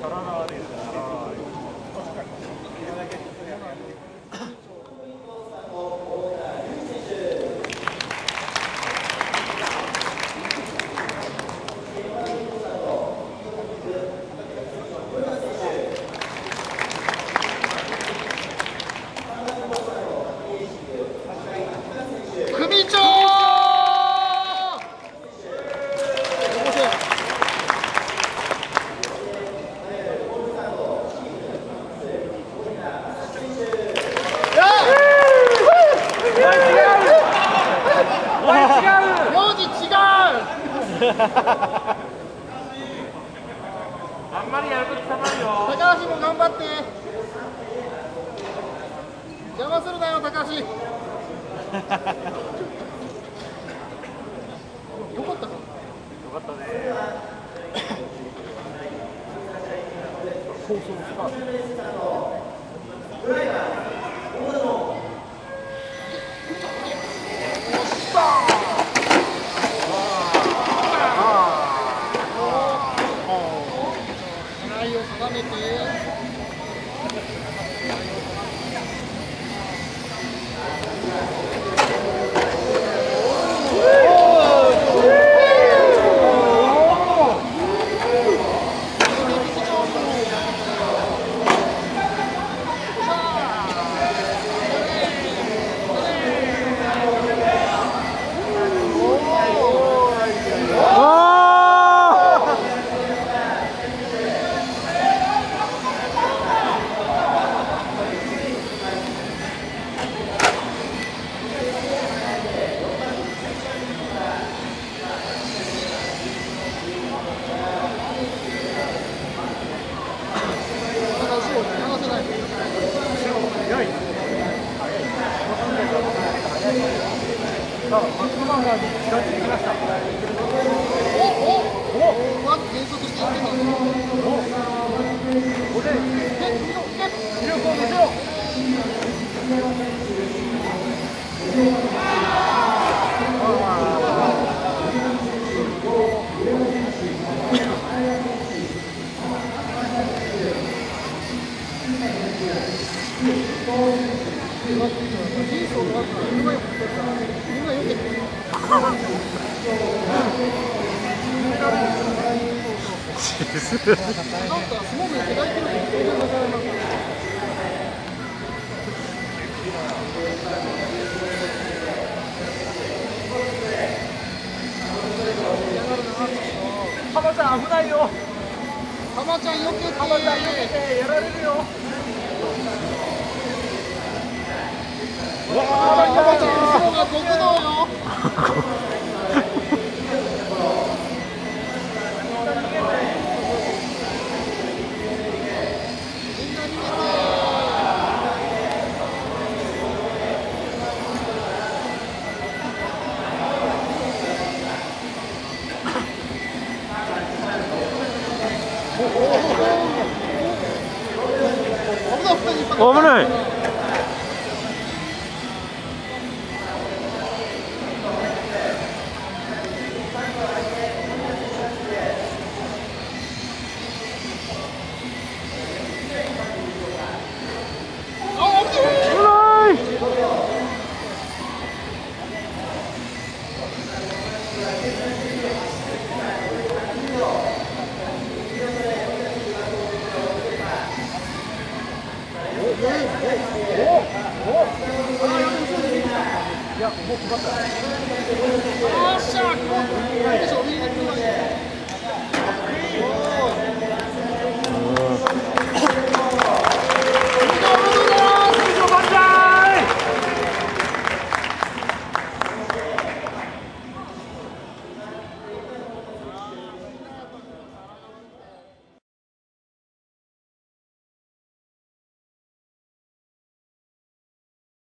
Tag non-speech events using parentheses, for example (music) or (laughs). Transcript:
잘하나 あんまりやると捕まるよ。高橋も頑張って邪魔するなよ高橋 (laughs) よかったか？よかったね。放送スタさあマックマちゃん危ないよ。浜ちゃんよけて浜ちゃん避けてやられるよ。浜ちゃん後ろが極道よ危ないいやもう決まった。